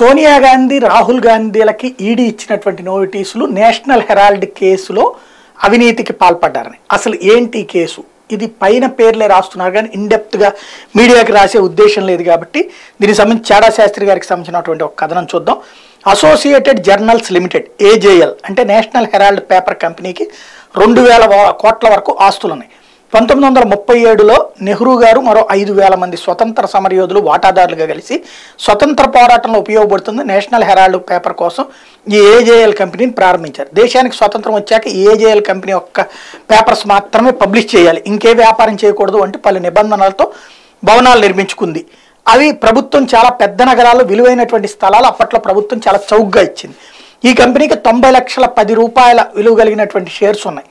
సోనియా గాంధీ రాహుల్ గాంధీలకి ఈడీ ఇచ్చినటువంటి నోటీసులు నేషనల్ హెరాల్డ్ కేసులో అవినీతికి పాల్పడ్డారని. అసలు ఏంటి కేసు? ఇది పైన పేర్లే రాస్తున్నారు కానీ ఇన్డెప్త్గా మీడియాకి రాసే ఉద్దేశం లేదు కాబట్టి దీనికి సంబంధించి చాడా శాస్త్రి గారికి సంబంధించినటువంటి ఒక కథనం చూద్దాం. అసోసియేటెడ్ జర్నల్స్ లిమిటెడ్ ఏజేఎల్ అంటే నేషనల్ హెరాల్డ్ పేపర్ కంపెనీకి రెండు వేల కోట్ల వరకు ఆస్తులు ఉన్నాయి పంతొమ్మిది వందల ముప్పై ఏడులో నెహ్రూ గారు మరో ఐదు వేల మంది స్వతంత్ర సమరయోధులు వాటాదారులుగా కలిసి స్వతంత్ర పోరాటంలో ఉపయోగపడుతుంది నేషనల్ హెరాల్డ్ పేపర్ కోసం ఈ ఏజేఎల్ కంపెనీని ప్రారంభించారు. దేశానికి స్వతంత్రం వచ్చాక ఏజేఎల్ కంపెనీ యొక్క పేపర్స్ మాత్రమే పబ్లిష్ చేయాలి. ఇంకే వ్యాపారం చేయకూడదు అంటే పలు నిబంధనలతో భవనాలు నిర్మించుకుంది. అవి ప్రభుత్వం చాలా పెద్ద నగరాల్లో విలువైనటువంటి స్థలాలు అప్పట్లో ప్రభుత్వం చాలా చౌకగా ఇచ్చింది. ఈ కంపెనీకి తొంభై లక్షల పది రూపాయల విలువ కలిగినటువంటి షేర్స్ ఉన్నాయి.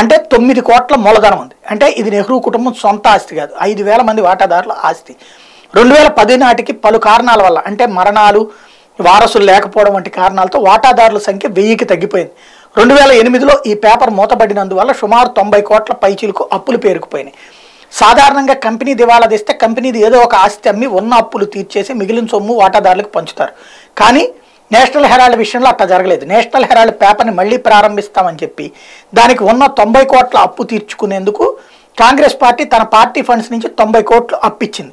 అంటే తొమ్మిది కోట్ల మూలధనం ఉంది. అంటే ఇది నెహ్రూ కుటుంబం సొంత ఆస్తి కాదు. ఐదు వేల మంది వాటాదారుల ఆస్తి. రెండు వేల పది నాటికి పలు కారణాల వల్ల అంటే మరణాలు వారసులు లేకపోవడం వంటి కారణాలతో వాటాదారుల సంఖ్య వెయ్యికి తగ్గిపోయింది. రెండు వేల ఎనిమిదిలో ఈ పేపర్ మూతబడినందువల్ల సుమారు తొంభై కోట్ల పైచీలకు అప్పులు పేరుకుపోయినాయి. సాధారణంగా కంపెనీ దివాలా తీస్తే కంపెనీది ఏదో ఒక ఆస్తి అమ్మి ఉన్న అప్పులు తీర్చేసి మిగిలిన సొమ్ము వాటాదారులకు పంచుతారు. కానీ నేషనల్ హెరాల్డ్ విషయంలో అట్లా జరగలేదు. నేషనల్ హెరాల్డ్ పేపర్ని మళ్ళీ ప్రారంభిస్తామని చెప్పి దానికి ఉన్న తొంభై కోట్ల అప్పు తీర్చుకునేందుకు కాంగ్రెస్ పార్టీ తన పార్టీ ఫండ్స్ నుంచి తొంభై కోట్లు అప్పిచ్చింది.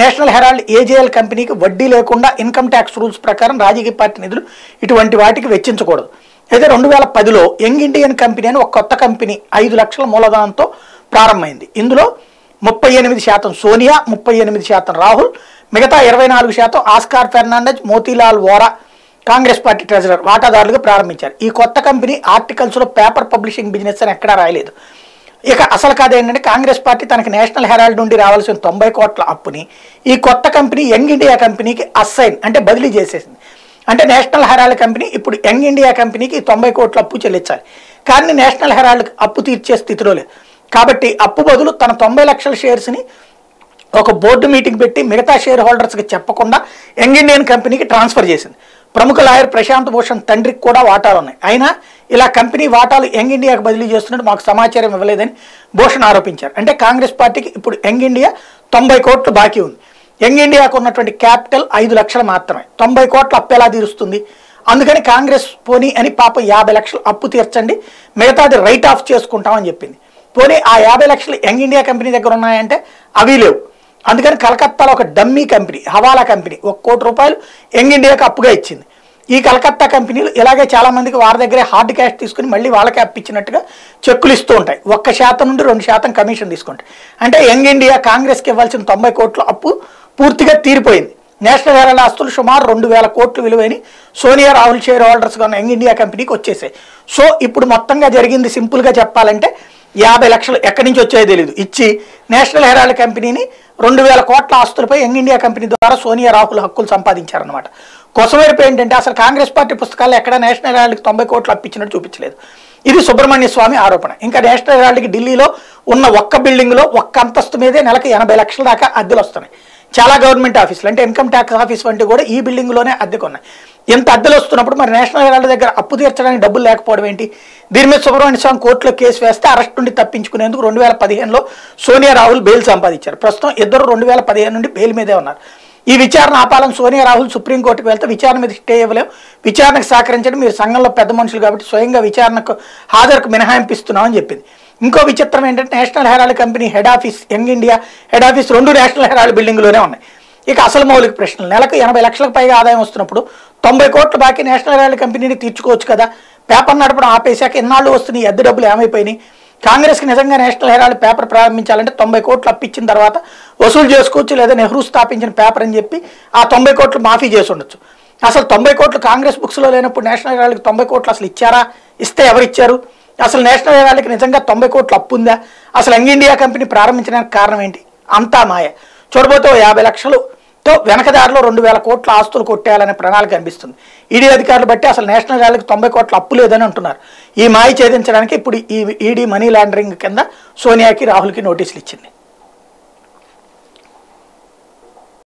నేషనల్ హెరాల్డ్ ఏజేఎల్ కంపెనీకి వడ్డీ లేకుండా ఇన్కమ్ ట్యాక్స్ రూల్స్ ప్రకారం రాజకీయ పార్టీ నిధులు ఇటువంటి వాటికి వెచ్చించకూడదు. అయితే రెండు వేల పదిలో యంగ్ ఇండియన్ కంపెనీ అని ఒక కొత్త కంపెనీ ఐదు లక్షల మూలధనంతో ప్రారంభమైంది. ఇందులో ముప్పై ఎనిమిది శాతం సోనియా ముప్పై ఎనిమిది శాతం రాహుల్ మిగతా ఇరవై నాలుగు శాతం ఆస్కార్ ఫెర్నాండెజ్ మోతీలాల్ వోరా కాంగ్రెస్ పార్టీ ట్రెజరర్ వాటాదారులుగా ప్రారంభించారు. ఈ కొత్త కంపెనీ ఆర్టికల్స్లో పేపర్ పబ్లిషింగ్ బిజినెస్ అని ఎక్కడా రాయలేదు. ఇక అసలు కాదేంటంటే కాంగ్రెస్ పార్టీ తనకి నేషనల్ హెరాల్డ్ నుండి రావాల్సిన తొంభై కోట్ల అప్పుని ఈ కొత్త కంపెనీ యంగ్ ఇండియా కంపెనీకి అస్సైన్ అంటే బదిలీ చేసేసింది. అంటే నేషనల్ హెరాల్డ్ కంపెనీ ఇప్పుడు యంగ్ ఇండియా కంపెనీకి తొంభై కోట్ల అప్పు చెల్లించాలి. కానీ నేషనల్ హెరాల్డ్ అప్పు తీర్చే స్థితిలో లేదు. కాబట్టి అప్పు బదులు తన తొంభై లక్షల షేర్స్ని ఒక బోర్డు మీటింగ్ పెట్టి మిగతా షేర్ హోల్డర్స్కి చెప్పకుండా యంగ్ ఇండియన్ కంపెనీకి ట్రాన్స్ఫర్ చేసింది. ప్రముఖ లాయర్ ప్రశాంత్ భూషణ్ తండ్రికి కూడా వాటాలు ఉన్నాయి. అయినా ఇలా కంపెనీ వాటాలు యంగ్ ఇండియాకు బదిలీ చేస్తున్నట్టు మాకు సమాచారం ఇవ్వలేదని భూషణ్ ఆరోపించారు. అంటే కాంగ్రెస్ పార్టీకి ఇప్పుడు యంగ్ ఇండియా తొంభై కోట్లు బాకీ ఉంది. యంగ్ ఇండియాకు ఉన్నటువంటి క్యాపిటల్ ఐదు లక్షలు మాత్రమే. తొంభై కోట్లు అప్పు ఎలా తీరుస్తుంది? అందుకని కాంగ్రెస్ పోనీ అని పాపం యాభై లక్షలు అప్పు తీర్చండి. మిగతాది రైట్ ఆఫ్ చేసుకుంటామని చెప్పింది. పోనీ ఆ యాభై లక్షలు యంగ్ ఇండియా కంపెనీ దగ్గర ఉన్నాయంటే అవి లేవు. అందుకని కలకత్తాలో ఒక డమ్మీ కంపెనీ హవాలా కంపెనీ ఒక కోటి రూపాయలు యంగ్ ఇండియాకి అప్పుగా ఇచ్చింది. ఈ కలకత్తా కంపెనీలు ఇలాగే చాలామందికి వారి దగ్గరే హార్డ్ క్యాష్ తీసుకుని మళ్ళీ వాళ్ళకే అప్పించినట్టుగా చెక్కులు ఇస్తూ ఉంటాయి. ఒక్క శాతం నుండి రెండు శాతం కమిషన్ తీసుకుంటాయి. అంటే యంగ్ ఇండియా కాంగ్రెస్కి ఇవ్వాల్సిన తొంభై కోట్ల అప్పు పూర్తిగా తీరిపోయింది. నేషనల్ హెరాల్డ్ ఆస్తులు సుమారు రెండు వేల కోట్లు విలువైన సోనియా రాహుల్ షేర్ హోల్డర్స్గా ఉన్న యంగ్ ఇండియా కంపెనీకి వచ్చేసాయి. సో ఇప్పుడు మొత్తంగా జరిగింది సింపుల్గా చెప్పాలంటే యాభై లక్షలు ఎక్కడి నుంచి వచ్చాయో తెలియదు ఇచ్చి నేషనల్ హెరాల్డ్ కంపెనీని రెండు వేల కోట్ల ఆస్తులపై యంగ్ ఇండియా కంపెనీ ద్వారా సోనియా రాహుల్ హక్కులు సంపాదించారనమాట కొసమేరపు ఏంటంటే అసలు కాంగ్రెస్ పార్టీ పుస్తకాలు ఎక్కడ నేషనల్ హెరాల్డ్కి తొంభై కోట్లు అప్పించినట్టు చూపించలేదు. ఇది సుబ్రహ్మణ్య స్వామి ఆరోపణ. ఇంకా నేషనల్ హెరాల్డ్కి ఢిల్లీలో ఉన్న ఒక్క బిల్డింగ్లో ఒక్క అంతస్తు మీదే నెలకు ఎనభై లక్షల దాకా అద్దెలు వస్తున్నాయి. చాలా గవర్నమెంట్ ఆఫీసులు అంటే ఇన్కమ్ ట్యాక్స్ ఆఫీస్ వంటి కూడా ఈ బిల్డింగ్లోనే అద్దెకు ఉన్నాయి ఎంత అద్దెలు వస్తున్నప్పుడు మరి నేషనల్ హెరాల్డ్ దగ్గర అప్పు తీర్చడానికి డబ్బులు లేకపోవడం ఏంటి? దీని మీద సుబ్రహ్మణ్య స్వామి కోర్టులో కేసు వేస్తే అరెస్ట్ నుండి తప్పించుకునేందుకు రెండు వేల పదిహేనులో సోనియా రాహుల్ బెయిల్ సంపాదించారు. ప్రస్తుతం ఇద్దరు రెండు వేల పదిహేను నుండి బెయిల్ మీదే ఉన్నారు. ఈ విచారణ ఆపాలని సోనియా రాహుల్ సుప్రీంకోర్టుకు వెళ్తే విచారణ మీద స్టే ఇవ్వలేము విచారణకు సహకరించడం మీరు సంఘంలో పెద్ద మనుషులు కాబట్టి స్వయంగా విచారణకు హాజరుకు మినహాయింపిస్తున్నామని చెప్పింది. ఇంకో విచిత్రం ఏంటంటే National Herald company head office Young India head office రెండు నేషనల్ హెరాల్డ్ బిల్డింగ్లోనే ఉన్నాయి. ఇక అసలు మౌలిక ప్రశ్నలు నెలకు ఎనభై లక్షలకు పైగా ఆదాయం వస్తున్నప్పుడు తొంభై కోట్లు బాకీ నేషనల్ హెరాల్డ్ కంపెనీని తీర్చుకోవచ్చు కదా. పేపర్ నడపడం ఆపేశాక ఇన్నాళ్ళు వస్తున్నాయి ఈ అద్దె డబ్బులు ఏమైపోయినాయి. కాంగ్రెస్కి నిజంగా నేషనల్ హెరాల్డ్ పేపర్ ప్రారంభించాలంటే తొంభై కోట్లు అప్పించిన తర్వాత వసూలు చేసుకోవచ్చు లేదా నెహ్రూ స్థాపించిన పేపర్ అని చెప్పి ఆ తొంభై కోట్లు మాఫీ చేసి ఉండొచ్చు. అసలు తొంభై కోట్లు కాంగ్రెస్ బుక్స్లో లేనప్పుడు నేషనల్ హెరాల్డ్కి తొంభై కోట్లు అసలు ఇచ్చారా? ఇస్తే ఎవరు ఇచ్చారు అసలు నేషనల్ హెరాల్డ్కి నిజంగా తొంభై కోట్లు అప్పు ఉందా? అసలు యంగ్ ఇండియా కంపెనీ ప్రారంభించడానికి కారణం ఏంటి? అంతా మాయ. చూడబోతే యాభై యాభై లక్షలుతో వెనకదారిలో రెండు వేల కోట్ల ఆస్తులు కొట్టేయాలనే ప్రణాళిక కనిపిస్తుంది. ఈడీ అధికారులు బట్టి అసలు నేషనల్ హెరాల్డ్కి తొంభై కోట్ల అప్పు లేదని అంటున్నారు. ఈ మాయ ఛేదించడానికి ఇప్పుడు ఈ ఈడీ మనీ లాండరింగ్ కింద సోనియాకి రాహుల్కి నోటీసులు ఇచ్చింది.